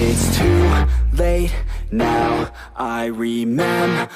It's too late now. I remember